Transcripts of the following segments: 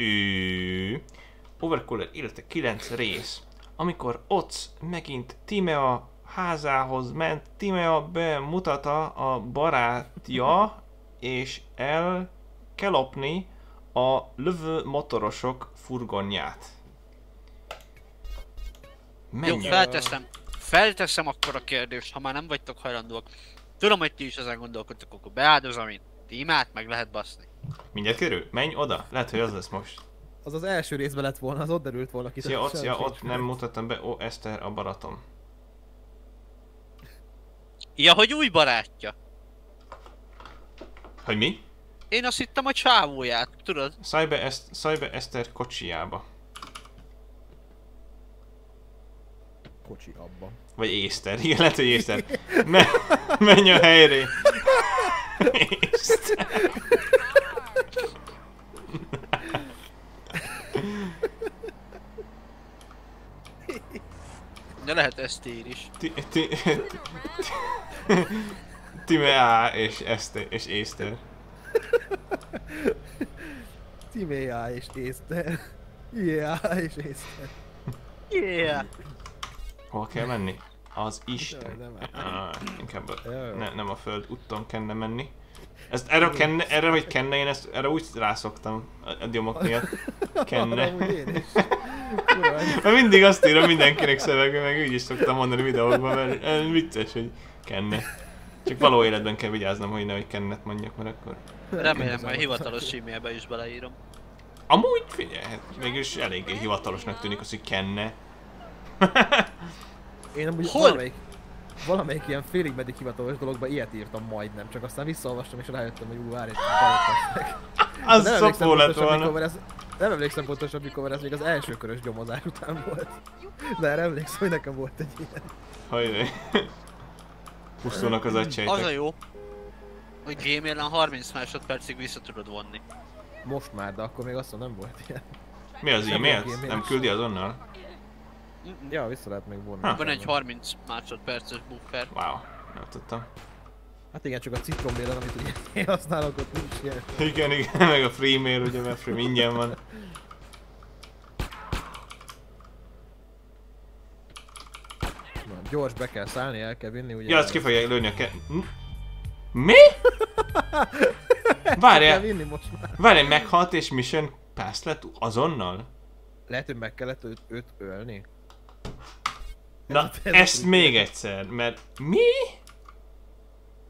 Ő... Overcooler élete 9 rész. Amikor Oz megint Timea házához ment, Timea bemutatta a barátja, és el kell lopni a lövő motorosok furgonját. Jó, Menjünk! felteszem. Felteszem akkor a kérdést, ha már nem vagytok hajlandóak. Tudom, hogy ti is ezen gondolkodtok, akkor beáldozom én. Tímát meg lehet baszni. Mindjárt kerül? Menj oda! Lehet, hogy az lesz most. Az az első részben lett volna, az ott derült volna ki. Szia, ott, ja, ott nem mutattam be. Ó, Eszter, a baratom. Ja, hogy új barátja. Hogy mi? Én azt hittem a csávóját, tudod? Szállj be, Eszt, szállj be Eszter kocsijába. Kocsi abba. Vagy Észter. Igen, lehet, hogy Észter. Me, menj a helyre. De lehet Esztér is. Ti, ti, Timea és Eszter és Észter. Timea és Észter. Yeah, és Észter. Yeah! Hol kell menni? Az Isten. Nem, nem. Ah, inkább a, ne, nem a föld úton kenne menni. Ezt erre, kenne, erre hogy kenne, én ezt, erre úgy rászoktam a, a gyomok miatt. Kenne. Mert mindig azt írom mindenkinek szövegbe, meg úgy is szoktam mondani videókban, mert ez vicces, hogy kenne. Csak való életben kell vigyáznom, hogy nehogy kennet mondjak, mert akkor... Remélem, hogy hivatalos e-mailbe is beleírom. Amúgy figyelj, hát mégis eléggé hivatalosnak tűnik az, hogy kenne. Én amúgy Hol? valamelyik, valamelyik ilyen félig meddig hivatalos dologban ilyet írtam majdnem, csak aztán visszaolvastam és rájöttem, hogy ú, várj, Az nem emlékszem szopó lett volna. ez, nem emlékszem pontosan, mikor ez még az első körös gyomozás után volt. De erre emlékszem, hogy nekem volt egy ilyen. Hajré. Pusztulnak az Az a agysejtek. jó, hogy game ellen 30 másodpercig vissza tudod vonni. Most már, de akkor még azt nem volt ilyen. Mi az e-mail. Nem küldi azonnal? Ja, vissza lehet még vonni. Van egy 30 másodperces buffer. Wow, nem tudtam. Hát igen, csak a citrommélen, amit ugye én használok, ott nincs ilyen. Igen, igen, meg a free mail, ugye, mert free ingyen van. Na, gyors be kell szállni, el kell vinni, ugye. Ja, azt ki fogják lőni a ke... Hm? Mi? Várjál, vinni most már. várjál, meghalt és mission pass lett azonnal? Lehet, hogy meg kellett őt, őt ölni. Na, Ez ezt még egyszer, mert mi?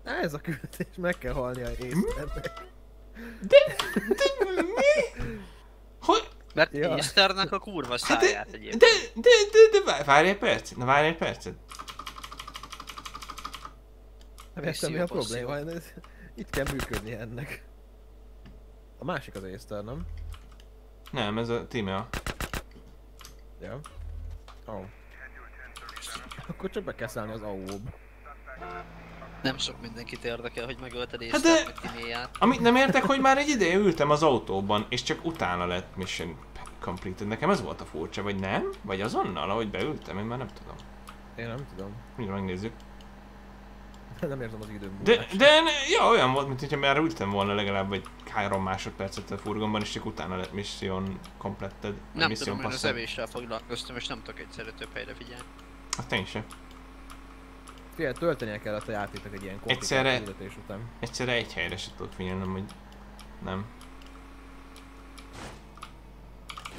Ez a küldetés, meg kell halni a észternek. De, de mi? Hogy? Mert Ja. Easternek a kurva Hát száját de, egyébként. de, de, de, de, várj- várj egy percet, na várj egy percet. Nem értem, mi a probléma, ez, itt kell működni ennek. A másik az észter, nem? Nem, ez a Timea. Ja. Oh. Akkor csak be kell szállni az AO-b. Nem sok mindenkit érdekel, hogy megölted Hát Easter de-. Amit nem értek, hogy már egy ideje ültem az autóban, és csak utána lett mission completed. Nekem ez volt a furcsa, vagy nem? Vagy azonnal, ahogy beültem, én már nem tudom. Én nem tudom. Mindjárt megnézzük. Nem érzem az időm De, de ja, olyan volt, mint hogyha már ültem volna legalább egy három másodpercet a furgonban, és csak utána lett mission completed. Nem mission tudom, én az evéssel foglalkoztam, és nem tudok egyszerre több helyre figyelni. Hát én sem. Figyelj, töltenie kellett a játéknak egy ilyen Egyszerre- után. Egyszerre egy helyre se tudok figyelnem, hogy nem.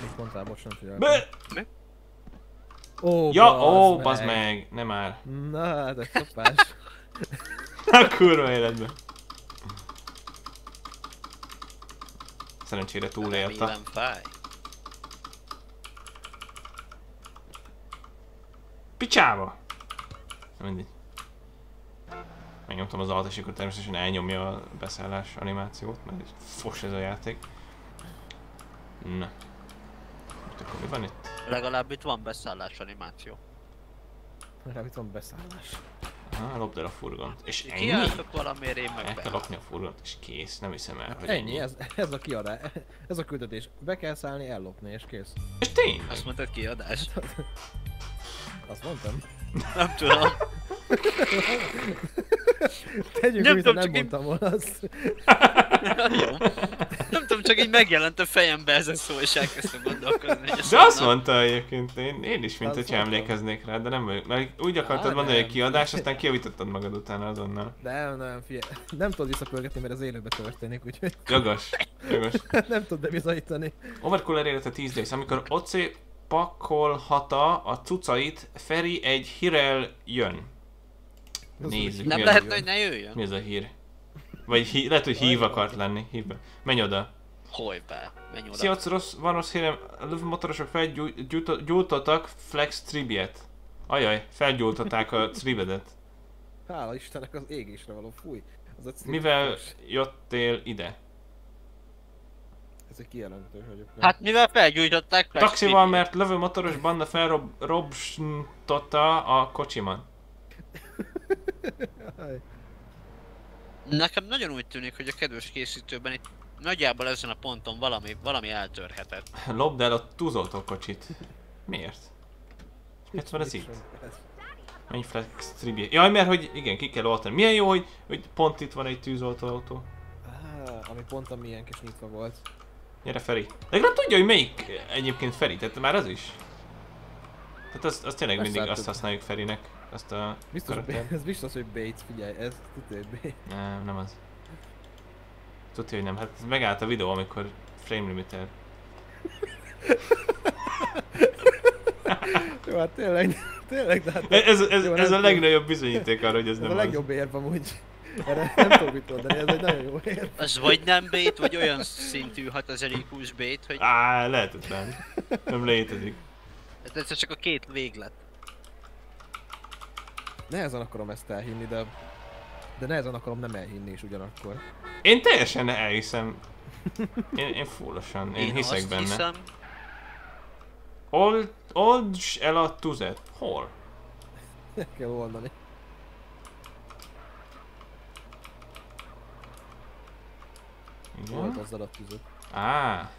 Mit mondtál, bocs, nem figyeltem. Be! Ó, Ja, ó, bazd meg, nem már. Na, hát ez csapás. A kurva életben. Szerencsére túlélte. Picsába! Na mindegy. Megnyomtam az alt, és akkor természetesen elnyomja a beszállás animációt, mert fos ez a játék. Na. Most akkor mi van itt? Legalább itt van beszállás animáció. Rá itt van beszállás. Aha, lopd el a furgont. És ennyi? Kiálltok valamiért, én meg El kell lopni a furgont, és kész. Nem hiszem el, hogy Ennyi, ez, ez a kiadás. Ez a küldetés. Be kell szállni, ellopni, és kész. És tényleg? Azt mondtad kiadás. Azt mondtam. Nem tudom. Tegyük, Nem tudom, nem csak én- mondtam volna azt. Nem tudom, csak így megjelent a fejembe ez a szó, és elkezdtem gondolkozni. hogy De azt mondta egyébként, én, én is, mint hogyha mondtam. emlékeznék rá, de nem vagyok. Mert úgy akartad Á, mondani, hogy kiadás, aztán kiavítottad magad utána azonnal. Nem, nem, figyelj. Nem tudod visszapörgetni, mert az élőbe történik, úgyhogy Jogos, jogos. nem tudod bebizonyítani. Overcooler élete 10 days, amikor Oci pakolhata a cucait, Feri egy hírrel jön. Nézzük, Nem lehet, hogy ne jöjjön? mi ez a hír? Vagy hí, lehet, hogy hív akart lenni. Hív be. Menj oda. Hogy be? Menj oda. Szia, rossz, van rossz hírem, a lövémotorosok felgyújtottak Flex Tribiet. Ajaj, felgyújtották a Tribedet. Hála Istennek az égésre való, fúj. Az Mivel jöttél ide? Ez egy kijelentő, hogy akkor... Hát mivel felgyújtották Flash Taxival, mert lövőmotoros banda felrobstotta a kocsimat. Nekem nagyon úgy tűnik, hogy a kedves készítőben itt nagyjából ezen a ponton valami, valami eltörhetett. Lopd el a tűzoltó kocsit. Miért? Miért van ez itt? Mennyi flex tribie? Jaj, mert hogy igen, ki kell oltani. Milyen jó, hogy, hogy pont itt van egy tűzoltó autó. Á, ami pont a milyen kis nyitva volt. Gyere Feri. Legalább tudja, hogy melyik egyébként Feri, tehát már az is. Tehát azt, azt tényleg Persze, mindig azt használjuk Ferinek. Azt a Biztos, karaktert. ez biztos, hogy Bates, figyelj, ez tudja, hogy Bates. Nem, nem az. Tudja, hogy nem. Hát megállt a videó, amikor frame limiter. Jó, hát tényleg, tényleg, de hát... Ez, ez, Jó, ez a legnagyobb bizonyíték arra, hogy ez Ez nem a az. legjobb érv amúgy. Erre nem tudom mit mondani, ez egy nagyon jó érv. Az vagy nem bait, vagy olyan szintű 6000 IQ-s bait, hogy Á, lehetetlen. Nem létezik. ez egyszer csak a két véglet. Nehezen akarom ezt elhinni, de... De nehezen akarom nem elhinni is ugyanakkor. Én teljesen elhiszem. Én, én fullosan, én, Én hiszek benne. hiszem, Old, olds el a tüzet. Hol? Meg kell oldani. Igen? Volt azzal a tüzet. Á.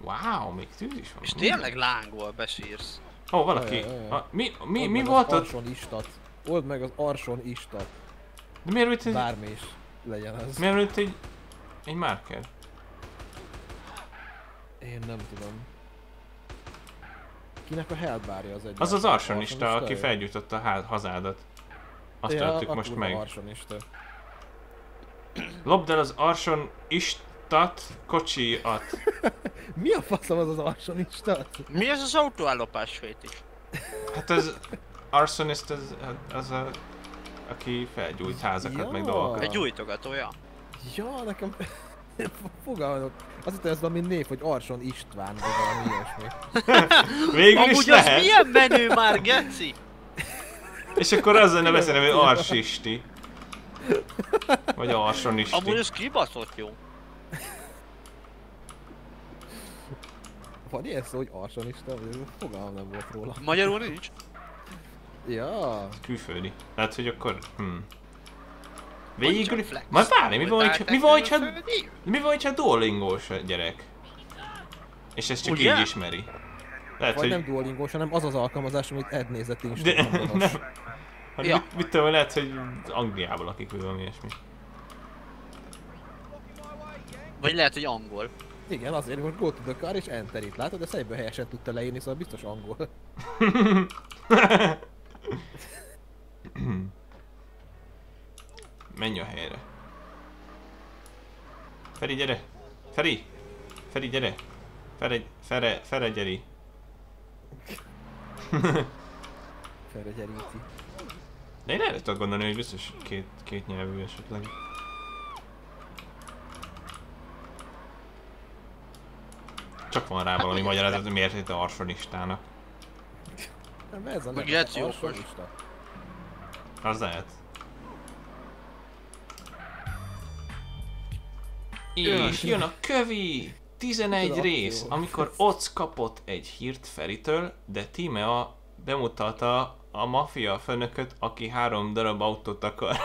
Wow, még tűz is van. és tényleg lángol besírsz. Ó, oh, valaki. Ajaj, ajaj. A, mi, mi, mi volt az ott? Istat. Old meg az arson istat. De miért itt egy, Bármi is legyen az. miért itt egy, egy marker? Én nem tudom. Kinek a hellbárja az egy? Az az arsonista, aki Arsonista? felgyújtotta a há- hazádat. Azt Ja, a most meg. Arsonista. Lopd el az arson istat kocsiat. Mi a faszom az az arsonista? Mi ez az autóállopás fétis? Hát az arsonist az, az a, aki felgyújt házakat, meg Ja. dolgokat. Egy gyújtogatója. Ja, nekem... Fogalmazok. Azt hittem ez valami név, hogy Arson István, vagy valami ilyesmi. Végül is Amúgy az lehet. milyen menő már, geci? És akkor azzal nevezem, hogy arsisti. Vagy arsonisti. Amúgy ez kibaszott jó. Van ilyen szó, hogy arsonista? Fogalmam nem volt róla. Magyarul nincs? Ja. Külföldi. Tehát, hogy akkor... Hmm. Végül... Majd várj, mi van, hogyha, mi van, hogyha, mi van, hogyha duolingós a gyerek? És ezt csak Ugye? így ismeri. Lehet, Vagy hogy... nem duolingós, hanem az az alkalmazás, amit Ed nézett De, Instagramon. nem. Hát Ja. mit, mit tudom, lehet, hogy Angliában lakik, vagy valami ilyesmi. Vagy lehet, hogy angol. Igen, azért most go to the car és enter itt, látod? De egyből helyesen tudta leírni, szóval biztos angol. Menj a helyre. Feri, gyere! Feri! Feri, gyere! Fere, Fere, Fere, gyeri! Felre gyeríti. De én erre tudok gondolni, hogy biztos két, két nyelvű esetleg. Csak van rá valami magyarázat, hogy miért itt arsonistának. Nem, ez a neve, Geci okos. Az lehet. És jön a kövi! 11 Tudod, rész, jó. amikor Oc kapott egy hírt Feritől, de Timea bemutatta a maffia főnököt, aki három darab autót akar.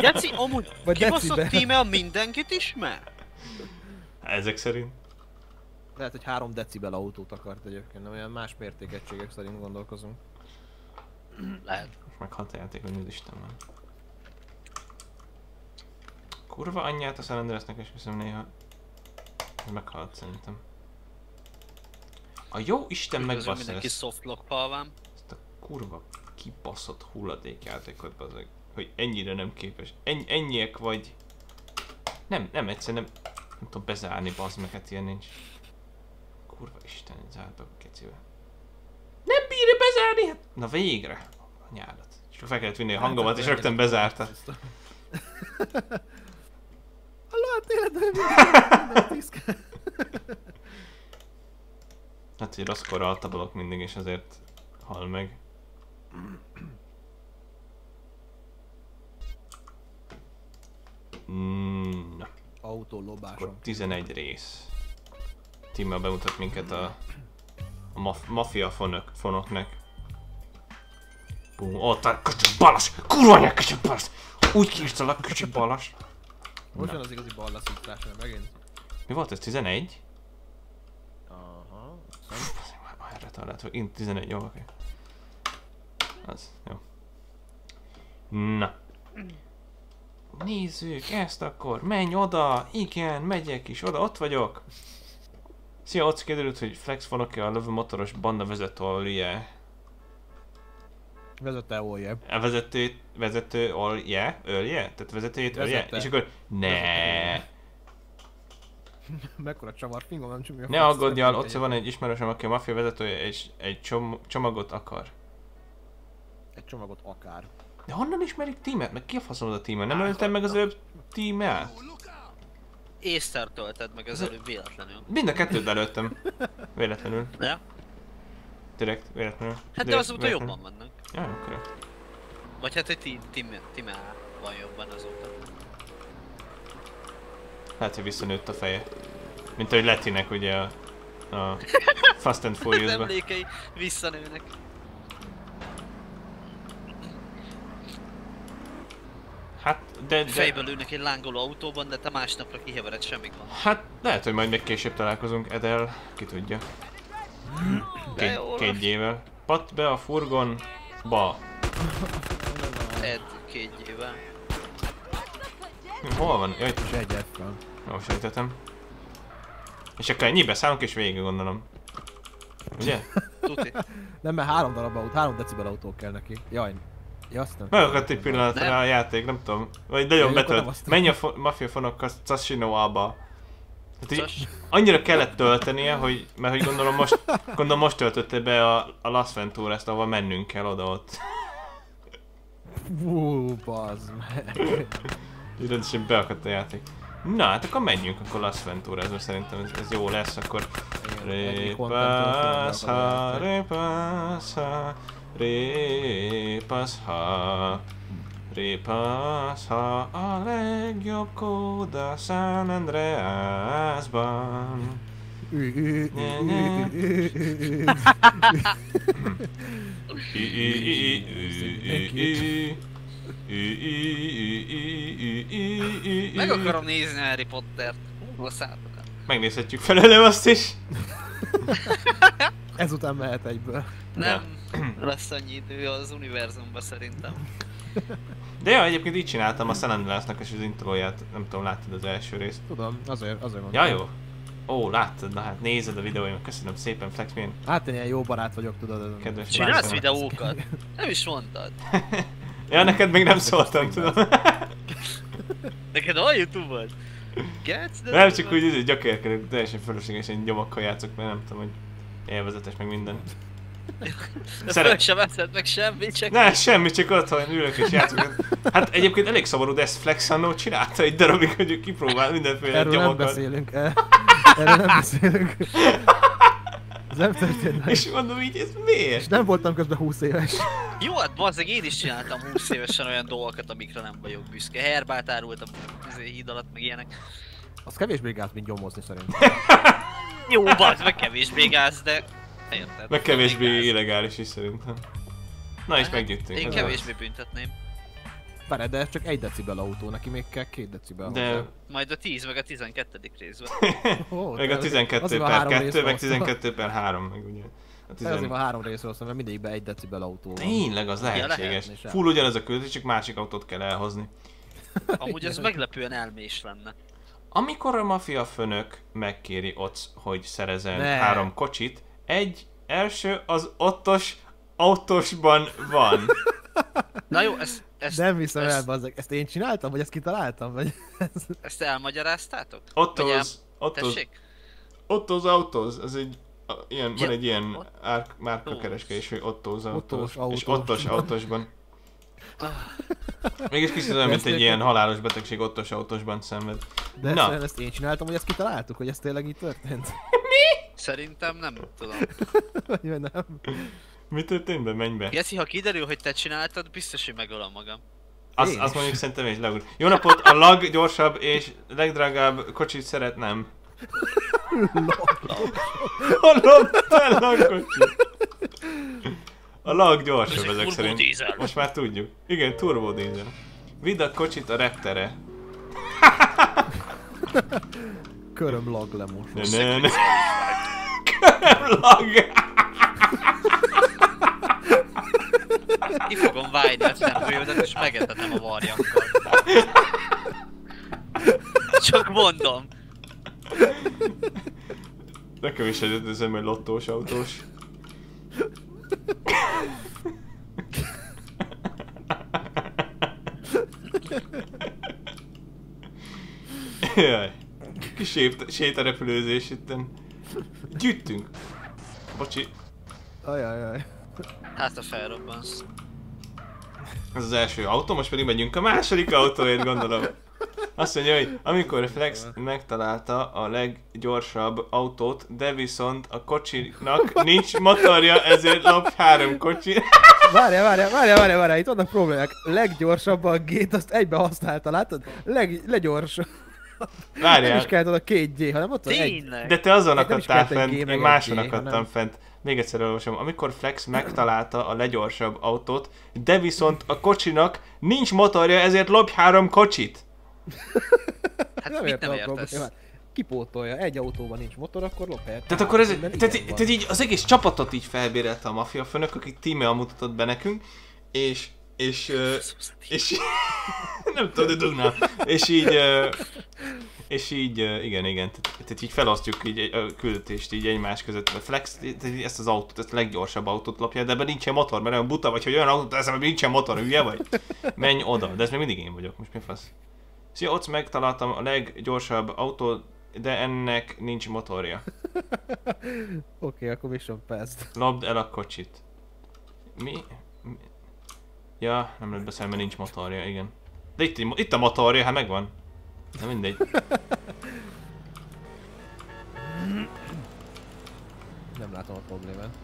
Geci, amúgy Vagy kibaszott tímea mindenkit ismer? Ezek szerint. Lehet, hogy 3 decibel autót akart egyébként, nem olyan más mértékegységek szerint gondolkozunk. Lehet. Most meghalt a játék, hogy Isten van. Kurva anyját a San Andreasnek esküszöm néha. Ez meghalt szerintem. A jó Isten megbassza mindenki ezt, softlock palvám. ezt a kurva kibaszott hulladékjátékot, bazeg. Hogy ennyire nem képes. Ennyi, ennyiek vagy. Nem, nem egyszer nem, nem tudom bezárni, bazd meg, hát ilyen nincs. Kurva Isten, zárd a kecibe. Nem bírja bezárni, hát. Na végre. A nyálat. És fel kellett vinni a hangomat, és rögtön bezárta. Halló, hát minden tiszke. Hát, hogy rosszkor altabolok mindig, és azért hal meg. Mm, na, Autó akkor lobásom. 11 rész. Tímmel bemutat minket a, a maf- mafia fonok, fonoknak. Bum, ott a kicsi balas! Kurva anyák kicsi balas! Úgy kiírtalak kicsi balas! Most jön az igazi ballaszítás, megint. Mi volt ez? 11? Aha. Már- talált, hogy én 11, jó, oké. Az, jó. Na. Nézzük ezt akkor, menj oda, igen, megyek is, oda, ott vagyok. Szia, ott kiderült, hogy Flex Fonoke a lövő motoros banda vezetője. Vezette olje. A vezető, vezető olje, ölje? Tehát vezetőjét ölje? Vezette. És akkor, ne, Mekkora csavar fingom, nem a ne aggódjál, ott van egy ismerősöm, aki a maffia vezetője, és egy csom- csomagot akar. Egy csomagot akár. De honnan ismerik tímet? Meg ki a faszom a tímet? Nem öltem meg az ő tímet? Észter tölted meg az előbb véletlenül. Mind a kettőt előttem. Véletlenül. Ja? Direkt, véletlenül. Hát de azóta véletlenül. jobban vannak. Ja, oké. Vagy hát egy tim, tim, timá van jobban azóta. Lehet, hogy visszanőtt a feje. Mint ahogy Letinek ugye a, a Fast and Az Furious-ba. emlékei visszanőnek. Hát, de, de, Fejből ülnek egy lángoló autóban, de te másnapra kihevered semmik van. hát lehet, hogy majd még később találkozunk Edel, ki tudja. De Két, jó, két ével. Pat be a furgon, ba. Ed kétjével. Hol van? Jaj, És egy F-fel. Jó, sejtettem. És akkor ennyi beszállunk és végig gondolom. Ugye? Tuti. Nem, mert három darab autó, három decibel autó kell neki. Jaj. Ja, azt nem. Megakadt egy pillanatra Nem. a játék, nem tudom. Vagy nagyon betölt. Menj a fo- mafia fonok a Sashinoa-ba. Tehát így annyira kellett töltenie, hogy, mert hogy gondolom most, gondolom most töltötte be a, a Las Venturas-t, ahova mennünk kell oda-ott. Hú, bazd meg. Rendesen beakadt a játék. Na, hát akkor menjünk akkor Las Venturas-ba, szerintem ez, ez jó lesz, akkor... Ennyi contenttől Repasa, fölrakod a legjobb kóda San Andreasban. Meg akarom nézni Harry Pottert. Megnézhetjük felőlem azt is. Ezután mehet egyből. Nem lesz annyi idő az univerzumban szerintem. De ja, egyébként így csináltam a San Andreasnak és az introját, nem tudom, láttad az első részt. Tudom, azért, azért mondtam. Ja, jó. Ó, láttad, na hát nézed a videóimat, köszönöm szépen, Flex, milyen Hát én ilyen jó barát vagyok, tudod. Kedves Csinálsz videókat? Nem is mondtad. Ja, neked még nem szóltam, tudom. Neked a Youtube-od? Nem, csak úgy gyökérkedek, teljesen fölöslegesen nyomokkal játszok, mert nem tudom, hogy élvezetes meg minden. De Szeret- föl sem veszed meg semmit, csak... Ne, semmi, csak otthon ülök és játszok. Hát egyébként elég szomorú, de ezt Flex annó csinálta egy darabig, hogy kipróbál mindenféle Erről nem gyomokat. beszélünk. eh. Erről nem beszélünk. Ez nem történt meg. És mondom így, ez miért? És nem voltam közben 20 éves. Jó, hát bazzeg, én is csináltam 20 évesen olyan dolgokat, amikre nem vagyok büszke. Herbát árultam izé, híd alatt, meg ilyenek. Az kevésbé gáz, mint gyomozni szerintem. Jó, bazd, meg kevésbé gáz, de... Érted? Meg kevésbé gáz. illegális is szerintem. Na és meggyűjtünk. Én kevésbé büntetném. Várj, de ez csak egy decibel autó, neki még kell két decibel. De Majd a 10 meg a 12. részben. Ó, meg a tehát 12 azért van per három rész 2, meg hosszú. 12 per 3, meg ugye. A Ezért 10... van három részről szól, mert mindegyikben egy decibel autó van. Tényleg, az lehet. lehetséges. És el- Full ugyanaz a küldetés, csak másik autót kell elhozni. Amúgy ez meglepően elmés lenne. Amikor a mafia főnök megkéri Oc, hogy szerezen Ne. három kocsit, egy első az ottos autósban van. Na jó, ezt, ezt, Nem viszem el, ezt, bazzeg. Ezt én csináltam, vagy ezt kitaláltam? Vagy... ezt elmagyaráztátok? Otto's, Otto's, Tessék? Otto's Autos, ez egy ilyen, Ja, van egy ilyen Ott- árk, márka kereskedés, hogy Otto's Autos, Ottos és. Ottos Autosban. Mégis kicsit olyan, mint egy ilyen halálos betegség Ottos Autosban szenved. De Na. ezt, ezt én csináltam, hogy ezt kitaláltuk, hogy ez tényleg így történt? Szerintem nem tudom. Vagy nem? Mi történt be? Menj be. Geci, ha kiderül, hogy te csináltad, biztos, hogy megölöm magam. Azt, azt mondjuk szerintem is leúr. Jó napot, a lag gyorsabb és legdrágább kocsit szeretnem. A lag kocsi. A lag gyorsabb ezek turbo szerint. dízel. Most már tudjuk. Igen, turbo dízel. Vidd a kocsit a reptere. Köröm lag lemos. Ne, ne, ne. lag. Ki fogom vájni a tempójódat, és megetetem a varjakkal. Csak mondom. Nekem is egy ötözöm egy lottós autós. Jaj. Kis sét- sétarepülőzés itten. Gyűjtünk. Bocsi, Ajajaj. Hát a felrobbansz. ez az első autó, most pedig megyünk a második autóért gondolom. Azt mondja, hogy amikor Flex megtalálta a leggyorsabb autót, de viszont a kocsinak nincs motorja, ezért lop három kocsit. Várjál, várjál, várjál, várjál, várjál, itt vannak problémák. Leggyorsabb a gét, azt egybe használta, látod? Leg, legyors. Nem Várjál, is kellett oda két G, hanem ott van egy. Tényleg? de te azon Nem akadtál fent, én egy máson akadtam fent. Még egyszer elolvasom. Amikor Flex megtalálta a leggyorsabb autót, de viszont a kocsinak nincs motorja, ezért lopj három kocsit. Hát Nem mit nem a értesz? Kipótolja, egy autóban nincs motor, akkor lop helyett. Tehát akkor ez, tehát, tehát így az egész csapatot így felbérelte a maffia főnök, akik tímel mutatott be nekünk, és, és, ö, és, nem tudom, de dugnál. És így, és így, igen, igen, tehát, így felosztjuk így a küldetést így egymás között. A Flex, ezt az autót, ezt a leggyorsabb autót lopja, de ebben nincsen motor, mert olyan buta vagy, hogy olyan autót teszem, hogy nincsen motor, hülye vagy? Menj oda, de ez még mindig én vagyok, most mi fasz? Szia, ott megtaláltam a leggyorsabb autót, de ennek nincs motorja. Oké, okay, akkor Mission Pass. Lopd el a kocsit. Mi? Mi? Ja, nem lehet beszélni, mert nincs motorja, igen. De itt, itt a motorja, hát megvan. Na mindegy. Nem látom a problémát.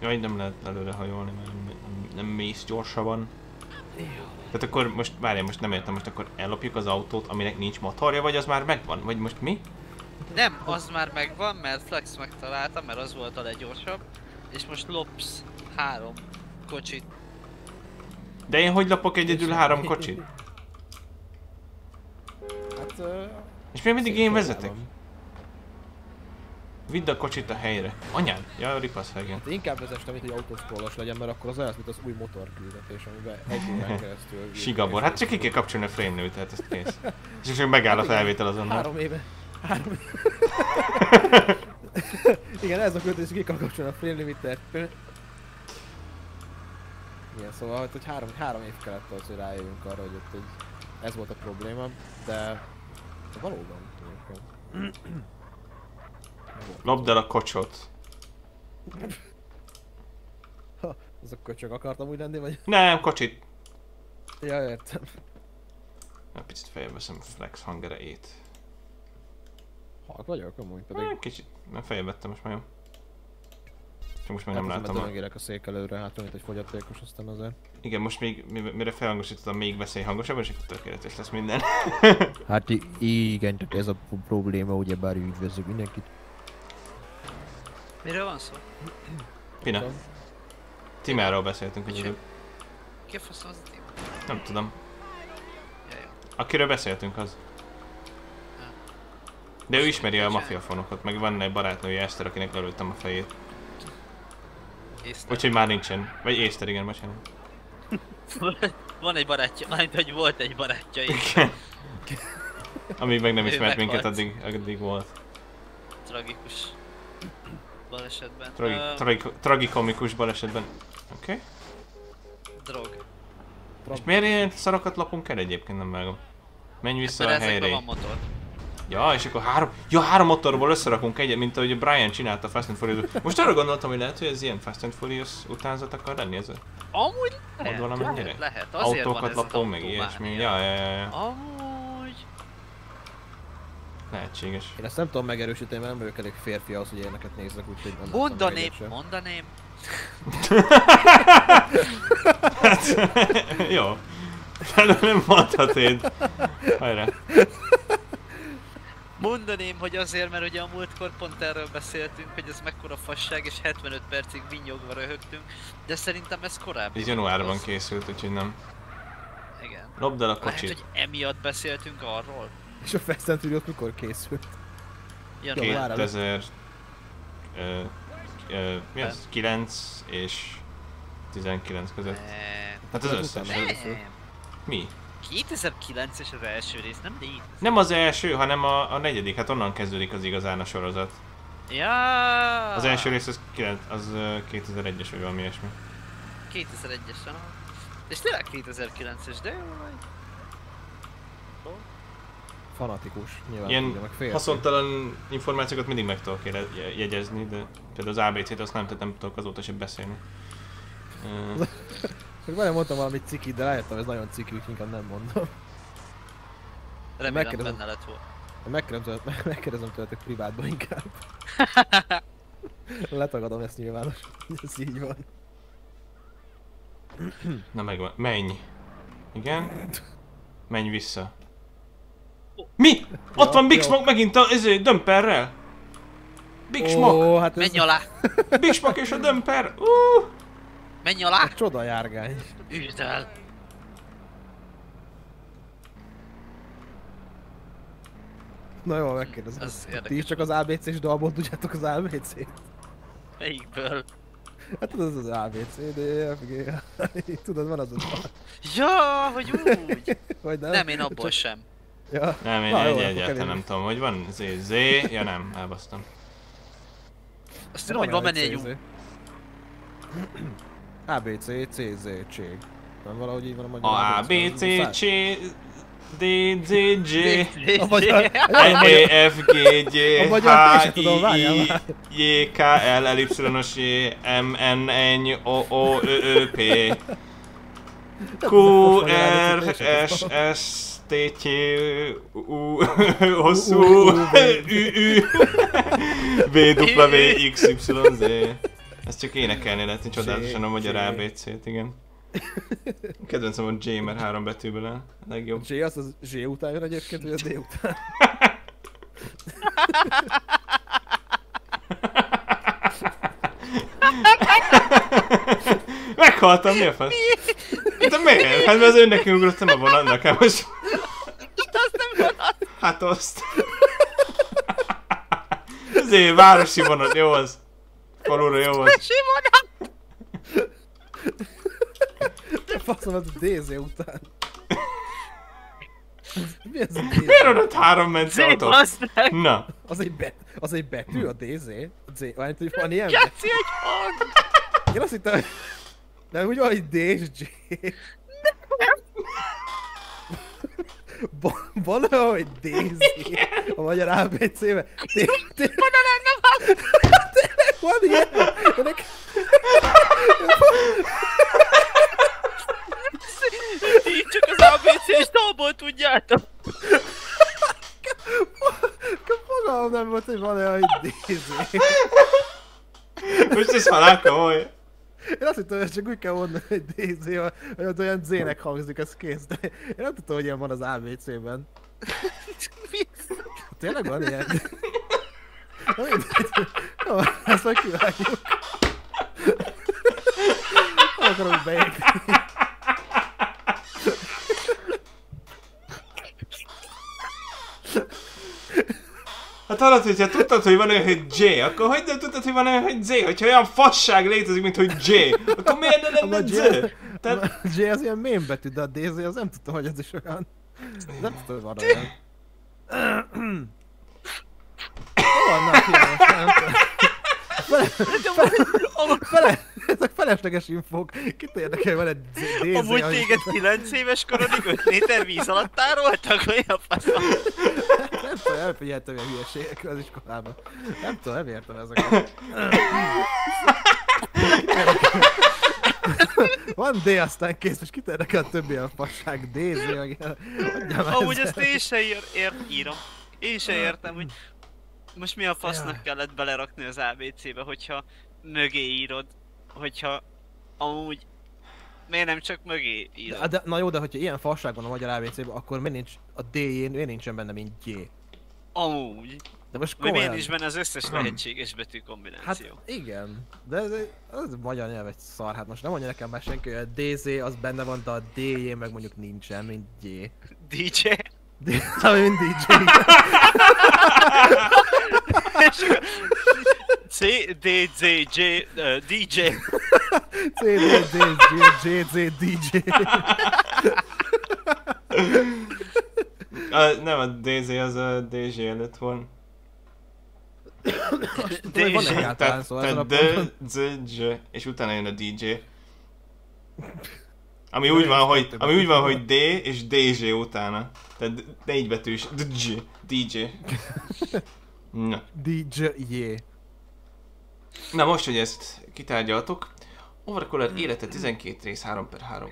Jaj, nem lehet előre hajolni, mert nem, nem, nem mész gyorsabban. Tehát akkor most, várjál, most nem értem, most akkor ellopjuk az autót, aminek nincs motorja, vagy az már megvan? Vagy most mi? Nem, az már megvan, mert Flex megtalálta, mert az volt a leggyorsabb. És most lopsz három kocsit. De én hogy lopok egyedül három kocsit? Hát... Uh, És még mindig én vezetek? Vidd a kocsit a helyre. Anyád? Ja, ripasz igen. Inkább vezessem, mint hogy autószkrollos legyen, mert akkor az olyan, mint az új motorküldetés, amiben egy órán keresztül... Sigabor, hát csak ki kell kapcsolni a frame nőt, tehát ez kész. És csak megáll a felvétel azonnal. Három éve. Három Igen, ez a költés, ki kell kapcsolni a frame limiter. Igen, szóval, hogy hogy három, három év kellett ahhoz, hogy rájöjjünk arra, hogy ott egy, ez volt a probléma, de, de valóban. egyébként. Lopd el a kocsot. Ha, azokkal csak akartam úgy lenni, vagy? Nem, kocsit. Ja, értem. Na, picit feljebb veszem flex hangerejét. Halk vagyok, amúgy pedig. Nem, kicsit, nem feljebb vettem most már jó. Csak most nem Hát, látom. mert A... megérek a szék előre, hát mint egy fogyatékos, aztán azért. Igen, most még, mi- mire felhangosítottam, még beszélj hangosabban, és akkor tökéletes lesz minden. Hát igen, tehát ez a probléma, ugye bár üdvözlök mindenkit. Miről van szó? Pina, Timáról beszéltünk az előbb. Ki a faszom az a téma? Nem tudom. Akiről beszéltünk az. De ő ismeri a mafiafonokot, meg van egy barátnője Eszter, akinek lelőttem a fejét. Észre. Úgyhogy már nincsen. Vagy Észter, igen, bocsánat. Van egy barátja, majd hogy volt egy barátja. Igen. Amíg meg nem ismert minket, meghalt. addig, addig volt. Tragikus balesetben. Tragi, Ö, tragi, tragikomikus balesetben. Oké. Okay. drog. És miért ilyen szarokat lapunk el egyébként, nem vágom. Menj vissza Mert a helyre. van motor. Ja, és akkor három, ja, három motorból összerakunk egyet, mint ahogy Brian csinálta a Fast and Furious. Most arra gondoltam, hogy lehet, hogy ez ilyen Fast and Furious utánzat akar lenni, ez a Amúgy lehet, valamennyire? lehet, lehet. Azért van autókat ez az lapon, meg ilyesmi. Ja, ja, ja, ja. Amúgy... Lehetséges. Én ezt nem tudom megerősíteni, mert nem vagyok elég férfi ahhoz, hogy ilyeneket nézzek, úgyhogy nem Mondaném, mondaném, Jó. Felől nem mondhatod. Hajrá. Mondaném, hogy azért, mert ugye a múltkor pont erről beszéltünk, hogy ez mekkora fasság, és 75 percig vinyogva röhögtünk, de szerintem ez korábbi. Ez januárban az. készült, úgyhogy nem. Igen. Lopd el a Lehet, kocsit. hogy emiatt beszéltünk arról. És a Fast and Furious mikor készült? Január. Január előtt. 2000... Ö, ö, mi az? 9 és 19 között. Nem. Hát az Az összes. Nem. Mi? 2009-es az első rész, nem négy. Nem az első, hanem a, a negyedik, hát onnan kezdődik az igazán a sorozat. Ja. Az első rész az, 9, az ö, 2001-es vagy valami ilyesmi. 2001-es, aha. És tényleg 2009-es, de jó vagy. Fanatikus, nyilván Ilyen tudja, meg haszontalan információkat mindig meg tudok jegyezni, de például az ABC-t azt nem, tehát nem tudok azóta sem beszélni. Meg vele mondtam valamit ciki, de rájöttem, ez nagyon ciki, úgyhogy inkább nem mondom. Remélem Megkérdezem. benne lett volna. Megkérdezem, megkérdezem tőletek privátban inkább. Letagadom ezt nyilvános, ez így van. Na megvan. Menj. Igen. Menj vissza. Mi? Ott van Big. Smoke megint a ezé, dömperrel. Big Smoke. Ó, hát ez Menj alá! Big Smoke és a dömper. Uh! Menj alá! csoda járgány. Üsd el! Na jó, megkérdezem. Ez Ti is csak az ABC-s dalból tudjátok az ABC-t? Melyikből? Hát ez az ABC, D, E, F, G, H, tudod, van az a dal. Ja, hogy úgy! Vagy nem? Nem, én abból Csak- sem. Ja. Nem, én Na, jó, egy akkor egyáltalán nem tudom, hogy van Z, Z, ja nem, elbasztam. Azt tudom, hogy van benne egy CZ. A, B, C, C, Z, C. Nem valahogy így van a magyar A, A, B, C, C, D, Z, G, A magyar... N, E, F, G, G, H, I, I. J, K, L, L, Y, O, S, M, N, N, O, O, Ö, Ö, P, Q, R, S, S, T, T, U, hosszú, Ü, Ü, V, W, X, Y, Z. Ezt csak énekelni lehet, hogy csodálatosan a magyar J. ABC-t, igen. Kedvencem a J, mert három betűből áll. A legjobb. G az az Z után jön egyébként, vagy a D után? Meghaltam, mi a fasz? De miért? Hát mert az önnek ugrottam a vonatnak, hát most... Azt nem vonat! Hát azt. Azért városi vonat, jó az. Falura jó az. Mesi vonat! Faszom, az a DZ után. Mi ez a DZ? Miért adott három ment Zé, autó? Na, Az egy, bet, az egy betű, a DZ? Z, vagy hogy van ilyen? Geci egy hang! Én azt hittem, hogy... Nem, úgy van, hogy D és G. Van- Van olyan, hogy DZ a magyar ABC-ben? Mondanám, nem hang! Van ilyen? Ennek... Ti csak az ABC-s dalból tudjátok! Fogalmam nem volt, hogy van olyan, hogy DZ. most ez halál komoly. Én azt hittem, hogy csak úgy kell mondani, hogy DZ, vagy ott olyan Z-nek hangzik, az kész. De én nem tudtam, hogy ilyen van az ABC-ben. Tényleg van ilyen? Jó, ezt majd kivágjuk. Nem akarok beégni. Hát hallod, hogyha tudtad, hogy van olyan, hogy J, akkor hogy nem tudtad, hogy van olyan, hogy Z? Hogyha olyan fasság létezik, mint hogy J, akkor miért nem A lenne Z? J, Tehát- a J az ilyen mém betű, de a DZ az nem tudtam, hogy ez is olyan. Nem tudtam, hogy van olyan. Vannak ilyen most? Nem tudom. Fele, ezek felesleges infók. Kit érdekel, egy DZ, Amúgy téged 9 éves korodig 5 méter víz alatt tároltak, a faszom? Nem tudom, elfigyeltem ilyen hülyeségekre az iskolában. Nem tudom, nem értem ezeket. Van D, aztán kész, és kit érdekel a többi ilyen fasság, DZ, meg Amúgy ezt én se ér, ér, írom. Én se értem, hogy most mi a fasznak Jaj. kellett belerakni az ABC-be, hogyha mögé írod, hogyha amúgy miért nem csak mögé De, írod? de, na jó, de hogyha ilyen fasság van a magyar ABC-ben, akkor miért nincs a D-jén, miért nincsen benne, mint G? Amúgy. De most Vagy miért komolyan. nincs benne az összes lehetséges betű Hát kombináció? igen, de ez, az magyar nyelv egy szar, hát most nem mondja nekem már senki, hogy a DZ az benne van, de a DJ meg mondjuk nincsen, mint G. DJ? Ami mint DJ. C, D, Z, J, uh, DJ. C, D, D, G, G, Z, DJ. A, nem, a DZ az a DZ előtt van. Hogy van egyáltalán Tehát, szó ezen a tehát. D, Z, Z, és utána jön a DJ. Ami úgy van, hogy, ami úgy van, hogy D és DJ utána. Tehát négy betűs. DJ. DJ. Na. DJ. Na most, hogy ezt kitárgyaltuk, Overcooler élete 12 rész 3 per 3.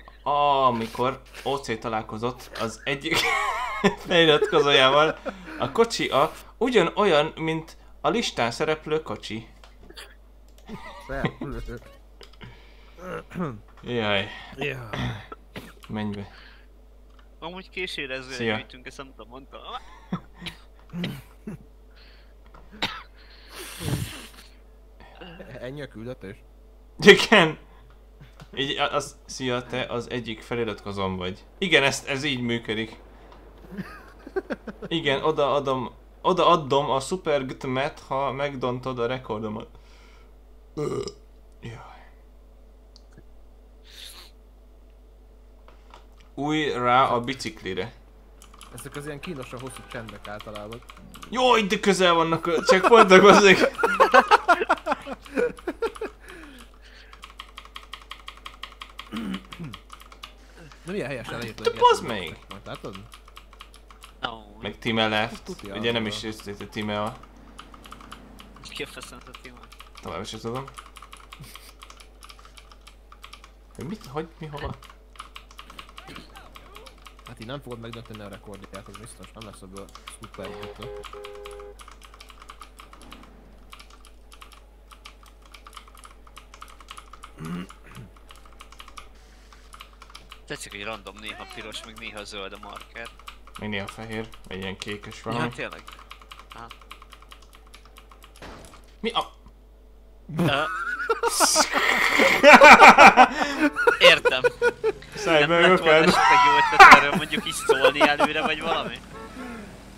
Amikor OC találkozott az egyik feliratkozójával, a kocsi a ugyanolyan, mint a listán szereplő kocsi. Szereplő. Jaj, Ja. menj be. Amúgy késérezően Szia. gyűjtünk, ezt nem tudom, mondtam. Ennyi a küldetés? Igen. Így, a- az, szia, te az egyik feliratkozom vagy. Igen, ez, ez így működik. Igen, oda adom, oda adom a Super Gtmet, ha megdontod a rekordomat. Jaj. Új rá a biciklire. Ezek az ilyen kínosan hosszú csendek általában. Jaj, de közel vannak a checkpointok, bazzeg! De milyen helyesen leírtad. te bazd meg! checkpoint, Látod? Meg Time left. Tuti Ugye nem is részt a Time a... ki a faszom a téma? Tovább is tudom. Hogy mit? Hogy? Mi? Hova? Hát így nem fogod megdönteni a rekordját, az biztos. Nem lesz ebből szuper jutó. Tetszik, hogy random néha piros, meg néha zöld a marker. Még néha fehér, vagy ilyen kékes Ja, valami. tényleg. Mi a... Értem. Szállj Nem meg, lett volna akár. esetleg jó ötlet erről mondjuk is szólni előre, vagy valami?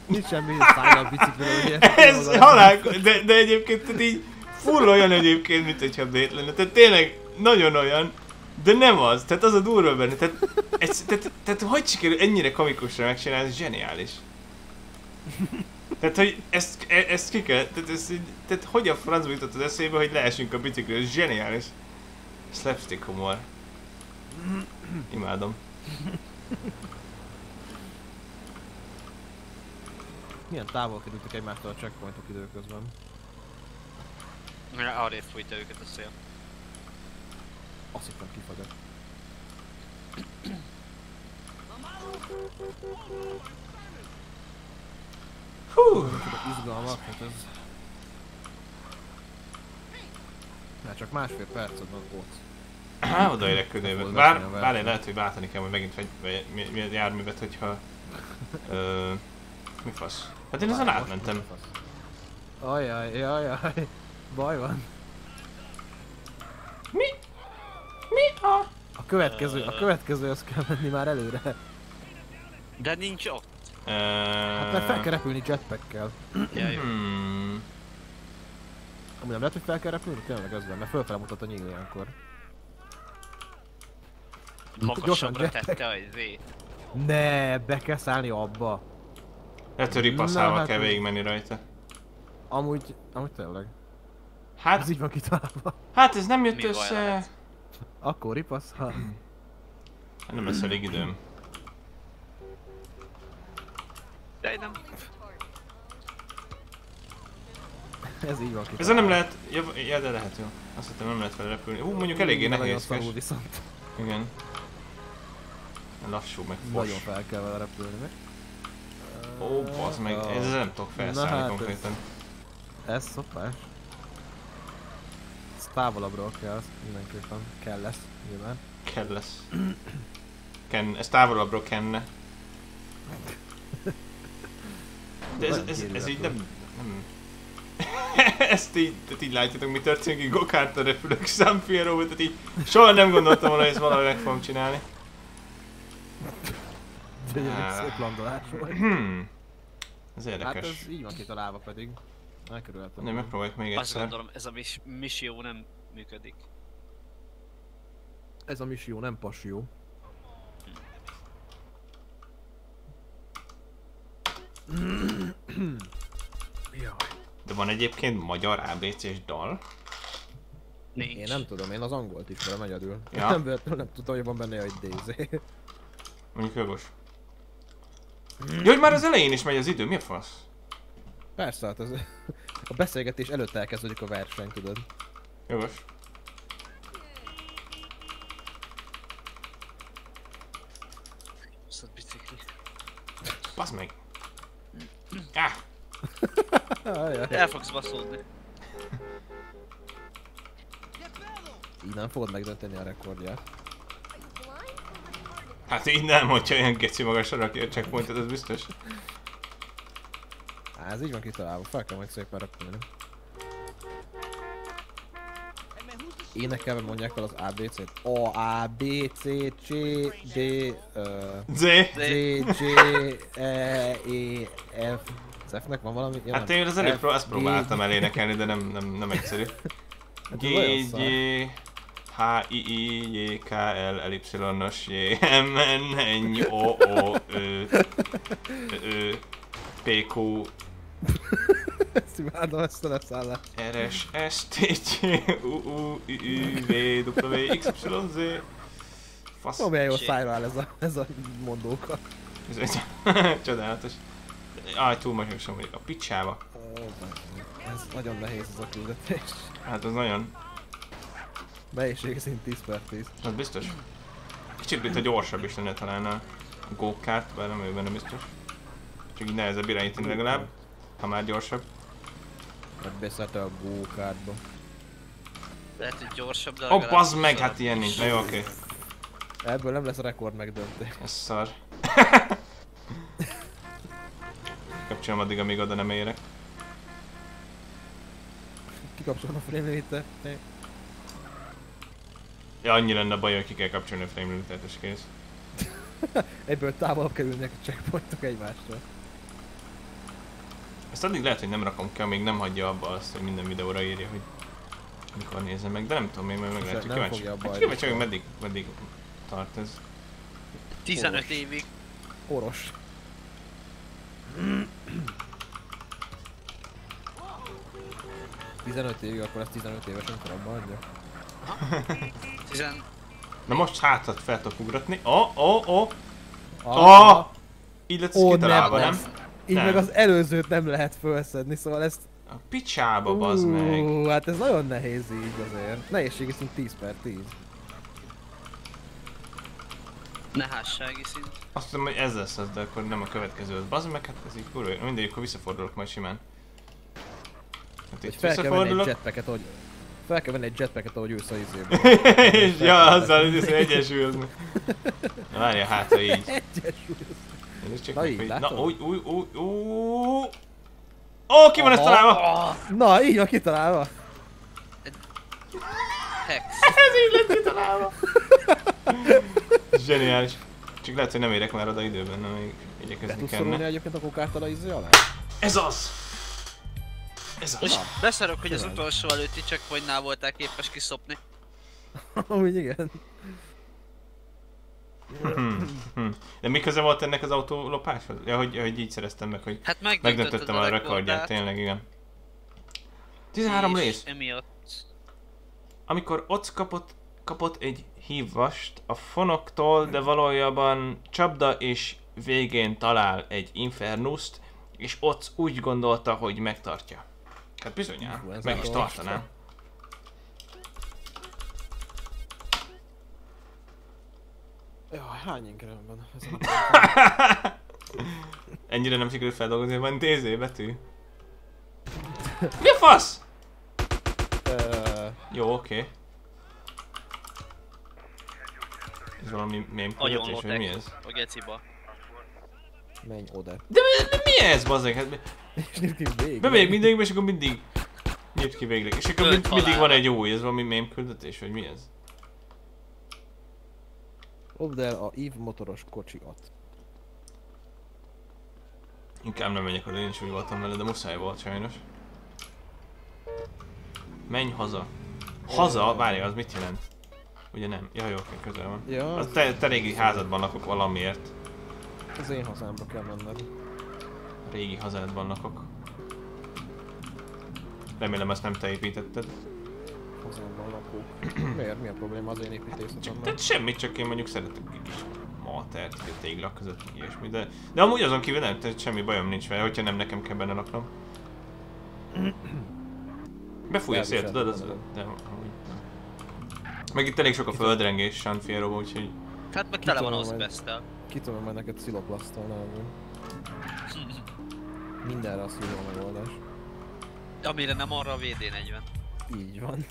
Nincs semmi szállal bicikliről, ugye? Ez halál, de, de egyébként tehát így full olyan egyébként, mint hogyha bét lenne. Tehát tényleg nagyon olyan, de nem az. Tehát az a durva benne. Tehát, ez, tehát, tehát hogy sikerül ennyire komikusra megcsinálni, ez zseniális. Tehát, hogy ezt, e- ezt ki kell, tehát, ezt, tehát hogy a francba jutott az eszébe, hogy leesünk a bicikliről, ez zseniális. Slapstick humor. Imádom. Milyen távol kerültek egymástól a checkpointok időközben. Arrébb fújta őket a szél. Azt hittem kifagad. Hú! Izgalmak, hát ez... Már csak másfél percod van ott. Há, odaérek ködébe. Akkor Bár, bár én lehet, hogy váltani kell majd megint egy, vagy mi, mi járművet, hogyha... Ö, mi fasz? Hát én ezen átmentem. Ajaj, ajaj, baj van. Mi? Mi a... A következő, a következő az kell menni már előre. De nincs ott. Hát mert fel kell repülni jetpackkel. Ja, jó. Hmm. Amúgy nem lehet, hogy fel kell repülni? Tényleg ez van, mert fölfele mutat a nyíl ilyenkor. Magasabbra tette a izét. Ne, be kell szállni abba. Lehet, hogy Na, ripaszával hát kell végigmenni rajta. Amúgy, amúgy tényleg. Hát, Ez így van kitalálva. hát ez nem jött Mi össze. Akkor ripasz, ha... Nem lesz elég időm. De nem. Ez így van kitalálva. Ezzel nem lehet... Ja, ja, de lehet jó. Azt hittem nem lehet vele repülni. Hú, mondjuk eléggé Nagyon nehéz. szarul viszont. Igen. Lassú, meg fos. Nagyon fel kell vele repülni. meg. Ó, bazd meg, Ja. ezzel nem tudok felszállni hát konkrétan. Ez szopás. Ez távolabbról kell, az mindenképpen kell lesz, nyilván. Kell lesz. Ken, ez távolabbról kenne. De ez, ez, kérlek ez így nem... nem. Ezt így, tehát így látjátok mi történik, így gokártra repülök San Fierro, tehát így soha nem gondoltam volna, hogy ezt valahogy meg fogom csinálni. De egy szép landolás volt. Hmm. Ez Hát érdekes. ez így van kitalálva pedig. Elkerülhetem. Nem, megpróbáljuk még Azt egyszer. gondolom, ez a mis misszió nem működik. Ez a misszió nem passió. De van egyébként magyar ABC-s dal. Nincs. Én nem tudom, én az angolt ismerem egyedül. Ja. Nem, nem tudtam, hogy van benne egy DZ. Mondjuk jogos. Jó, hogy már az elején is megy az idő, mi a fasz? Persze, hát ez a beszélgetés előtt elkezdődik a verseny, tudod. Jogos. Basz meg. Ah. El fogsz baszódni. Így nem fogod megdönteni a rekordját. Hát így nem, hogyha ilyen geci magasra rakja a checkpointot, ez biztos. Á, ez így van kitalálva, fel kell meg szépen repülni. Énekelve mondják fel az ABC-t. A, A, B, C, C, D, ö, Z. Z, G, E, E, F. Az F-nek van valami? Ja, Hát nem. én az előbb azt próbáltam elénekelni, de nem, nem, nem egyszerű. Hát G. G, H, I, I, J, K, L, L, Y-os, J, M, N, N, O, O, Ö, Ö, P, Q, Ezt imádom ezt a leszállást. R, S, S, T, T, U, U, Ü, Ü, V, W, X, Y, Z. Fasz. Ó, milyen jó Shit. szájra áll ez a, ez a mondóka. Ez egy csodálatos. Aj, túl magasan vagyok. A picsába. Ez nagyon nehéz ez a küldetés. Hát az nagyon, Melyiség szint 10 per 10. az biztos. Kicsit mint a gyorsabb is lenne talán a go-kart, bár nem benne biztos. Csak így nehezebb irányítani legalább, ha már gyorsabb. Megbeszélte a go-kartba. Lehet, hogy gyorsabb, de Ó, oh, bazd meg, hát ilyen nincs. Na jó, oké. Ebből nem lesz rekord megdöntés. Ez szar. Kapcsolom addig, amíg oda nem érek. Kikapcsolom a frame Ja, annyi lenne a baj, hogy ki kell kapcsolni a frame limitet, és kész. Ebből távolabb kerülnek a checkpointok egymástól. Ezt addig lehet, hogy nem rakom ki, amíg nem hagyja abba azt, hogy minden videóra írja, hogy mikor nézem meg, de nem tudom, én majd meg lehet, hogy kíváncsi. abba Hát kíváncsi, hogy soha. meddig, meddig tart ez. 15 évig. Oros. Tizenöt évig, akkor ez 15 évesen korabban adja. 10... Na most hátat fel tudok ugratni. Ó, ó, ó, Ah, Ah! így lesz Ó, kitalálva, nem, nem? nem. Így Nem. meg az előzőt nem lehet felszedni, szóval ezt... A picsába, bazd meg. Hát ez nagyon nehéz így azért. Nehézségi szint 10 per 10. Nehássági szint. Azt tudom, hogy ez lesz az, de akkor nem a következő az. Bazd meg, hát ez így kurva, mindegy, akkor visszafordulok majd simán. Hát itt fel kell egy visszafordulok. jetpacket, hogy... Fel kell venni egy jetpacket, ahogy ősz a izéből. és ja, azzal hogy egyesülni. Na várja, hát ha így. Csak Na így, látod? Na, új, új, új, új. Ó, ki van ezt találva? Na, így van kitalálva. Hex. Ez így lett kitalálva. Zseniális. Csak lehet, hogy nem érek már oda időben, na még Be igyekezni tudsz szorulni kellene. egyébként a kokártal a izé alá? Ez az! Ez az! beszarok, hogy az utolsó előtti checkpointnál voltál képes kiszopni. Úgy igen. Hmm, hmm. De mi köze volt ennek az autó lopáshoz? Ja, hogy, hogy így szereztem meg, hogy Hát megdöntöttem a rekordját, tényleg, igen. 13 és rész. Emiatt. Amikor Oc kapott, kapott egy hívast a fonoktól, de valójában csapda és végén talál egy Infernust, és Oc úgy gondolta, hogy megtartja. Hát bizonyán, Influenzát meg is tartanám. Jaj, hány ingerem van? Ez Ennyire nem sikerült feldolgozni, van DZ betű. Mi a fasz? Jó, oké. Ez valami mém Agyon küldetés, vagy mi ez? a geciba. menj oda. De mi, de mi ez, bazzeg? Hát, És nyit ki végig. bemegyek mindenkibe, és akkor mindig nyit ki végleg. És akkor mind, mindig van egy új, ez valami mém küldetés, vagy mi ez? Dobd el a Eve motoros kocsiat. Inkább nem megyek oda, én is úgy voltam vele, de muszáj volt sajnos. Menj haza. Haza? Várj, az mit jelent? Ugye nem? Ja, jó, oké, közel van. Ja, Az te, te régi házadban lakok valamiért. az én hazámba kell menned. Régi hazádban lakok. Remélem ezt nem te építetted. Hazámban lakók. Miért? Mi a probléma az én építészetemben? Tehát semmit, csak én mondjuk szeretek egy kis maltert, a téglak között, ilyesmi, de, de amúgy azon kívül nem, tehát semmi bajom nincs vele, hogyha nem nekem kell benne laknom. Befúj a szél, tudod? Az, tudom. de amúgy nem. Meg itt elég sok a földrengés San Fierro, úgyhogy Hát meg tele van tudom, az majd- besztel. Ki tudom majd neked sziloplasztolni. Mindenre az jó a megoldás. Amire nem arra a VD40. Így van.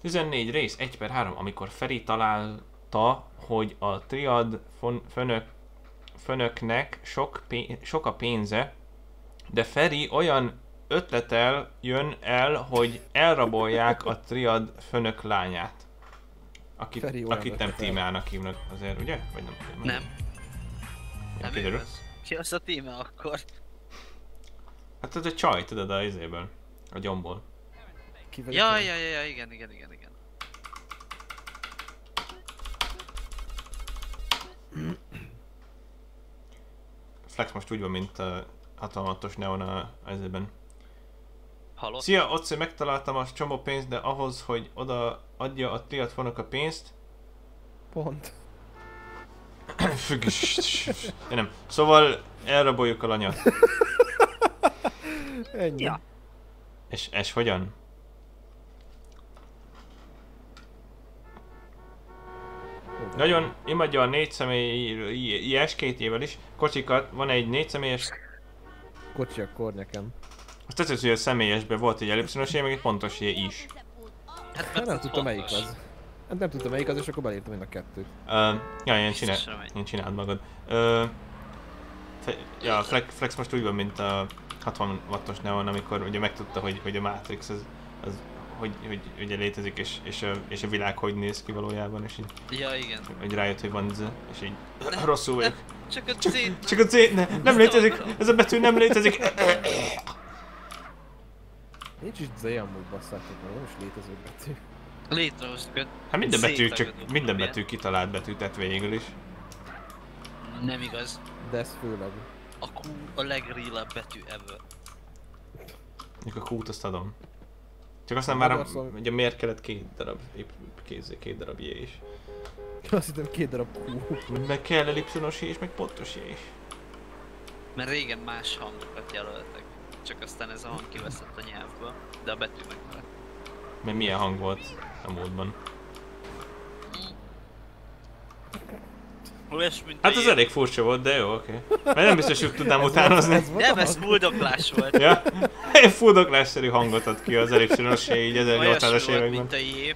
14 rész, 1 per 3, amikor Feri találta, hogy a triad fon, fönök, fönöknek sok, pé, sok a pénze, de Feri olyan ötletel jön el, hogy elrabolják a triad fönök lányát. Akit, Feri akit nem tímának hívnak azért, ugye? Vagy nem? Nem. Nem kiderül. igaz. Ki az a tíme akkor? Hát ez egy csaj, tudod, a izéből. A gyomból. Ja, ja, ja, ja, igen, igen, igen, igen. Flex most úgy van, mint a hatalmatos neon a a izében. Halott? Szia, Otzi, megtaláltam a csomó pénzt, de ahhoz, hogy oda adja a triatfonok a pénzt, Pont. Függ Én nem. Szóval elraboljuk a lanyat. Ennyi. Ja. És, és hogyan? Nagyon imádja a négy személyi IS-2-ével is. Kocsikat, van egy négy személyes, Kocsi a kornyakem. azt tetszett, hogy a személyesben volt egy ellipszinos meg egy pontos is. Hát Hát mert nem az tudtam melyik az. Hát nem tudtam melyik az, és akkor belírtam mind a kettőt. Uh, ja, ilyen csinál, ilyen csináld magad. Uh, fe, ja, Flex, Flex most úgy van, mint a 60 wattos neon, amikor ugye megtudta, hogy, hogy a Matrix az, az hogy, hogy ugye létezik, és, és, a, és a világ hogy néz ki valójában, és így, Ja, igen. hogy rájött, hogy van ez, és így rosszul vagyok. Csak a C... Csak a C, ne, nem létezik, ez a betű nem létezik. Nincs is Z amúgy basszátok, mert nem is létező betű. Létrehozt köt. Hát minden betű, csak minden betű kitalált betű tett végül is. Nem igaz. De ez főleg. A Q a legrealabb betű ever. Mondjuk a kút azt adom. Csak aztán már, szó- ugye miért kellett két darab, épp kézzé, két darab jé is. Azt hittem két darab Q. Meg kell ellipszonos jé is, meg pontos jé is. Mert régen más hangokat jelöltek. Csak aztán ez a hang kiveszett a nyelvből. De a betű megmaradt. Mert milyen hang volt a múltban. Olyas, mint Hát az elég furcsa volt, de jó, oké. Mert nem biztos, hogy tudnám utánozni. Ez Nem, ez hang? fuldoklás volt. Ja? Egy fuldoklásszerű hangot ad ki az ellipszonos jé így 1800-as Olyasmi volt, években. mint a jé,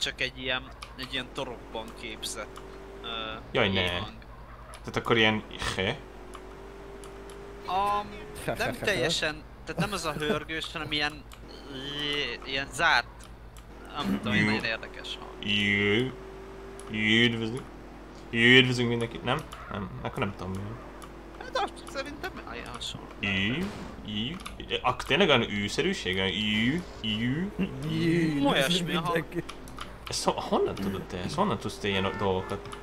csak egy ilyen, egy ilyen torokban képzett. Uh, Jaj, ne. jéhang. Tehát akkor ilyen... He? Um, nem teljesen, tehát nem az a hörgős, hanem ilyen, ilyen zárt, nem tudom, nagyon érdekes hang. Jö. Üdvözlünk. Üdvözlünk mindenkit, nem? Nem, akkor nem tudom milyen. hasonló. Ű, ű, akkor tényleg olyan űszerűség? Ű, ű, Jé, Olyasmi, aha. mindenki. ezt ho- honnan tudod te? Ezt honnan tudsz te ilyen dolgokat?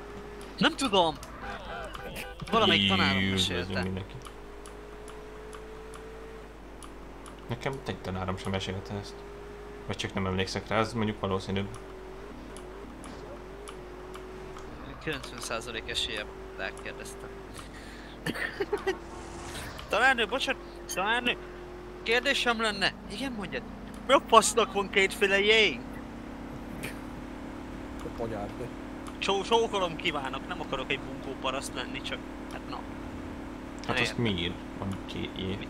Nem tudom! Valamelyik tanárom Ű, mesélte. mindenki. Nekem egy tanárom sem mesélte ezt. Vagy csak nem emlékszek rá, az mondjuk valószínűbb. 90% esélye rákérdeztem. Tanárnő, bocsánat, tanárnő, kérdésem lenne. Igen, mondjad. Mi a fasznak van kétféle jéink? Anyárd. Csó, csókolom kívánok, nem akarok egy bunkó paraszt lenni, csak hát na, Hát Nem azt mi ír? Van mit ér.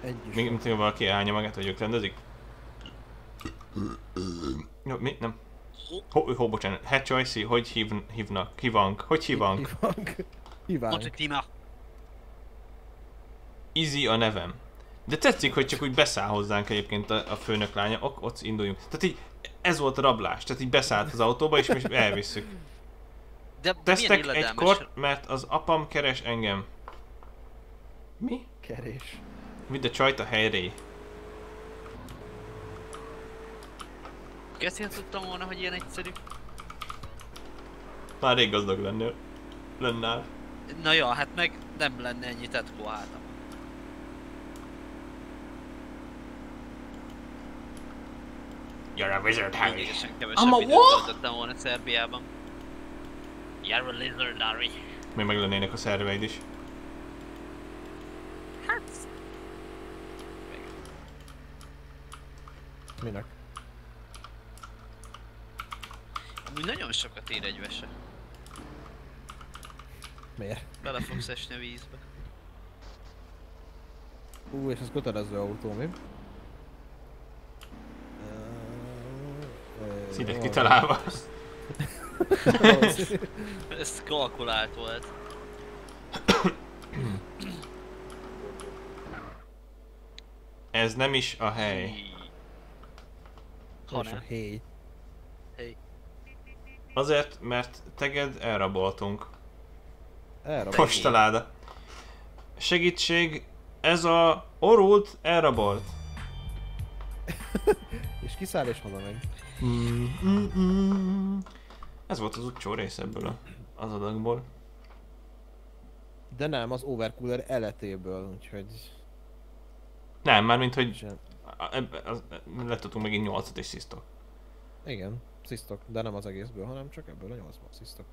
Egy. Még hogy valaki állja magát, hogy ők rendezik? Jó, mi? Nem. Ho, ho bocsánat. Hát Joyce, hogy hív, hívnak? Hívánk? Hogy hívánk? Hívánk. Hívánk. Easy a nevem. De tetszik, hogy csak úgy beszáll hozzánk egyébként a, a főnök lánya, ok, ott induljunk. Tehát így, ez volt a rablás, tehát így beszállt az autóba, és mi elvisszük. De Tesztek egykor, mert az apam keres engem. Mi? Kerés. Vidd a csajt a helyre. Kezdjen tudtam volna, hogy ilyen egyszerű. Már rég gazdag lennél. Lennál. Na ja, hát meg nem lenne ennyi tetkó a hátam. You're a wizard, Lényegesen I'm a what? volna Szerbiában. You're a lizard, Harry. Még meg lennének a szerveid is. Hát... Minek? Amúgy nagyon sokat ér egy vese. Miért? Bele fogsz esni a vízbe. Ú, és ez kötelező autó, mi? Jó, kitalálva. Ez kalkulált volt. Ez nem is a hely. Hí. Nem is a Hanem. héj. Azért, mert teged elraboltunk. Erre Postaláda. Segítség, ez a orult elrabolt. És kiszáll és hazamegy. Ez volt az utcsó rész ebből a, az adagból. De nem, az overcooler eletéből, úgyhogy... Nem, mármint, hogy sem- az- letudtunk megint 8-at és szisztok. Igen, szisztok, de nem az egészből, hanem csak ebből a nyolcból szisztok.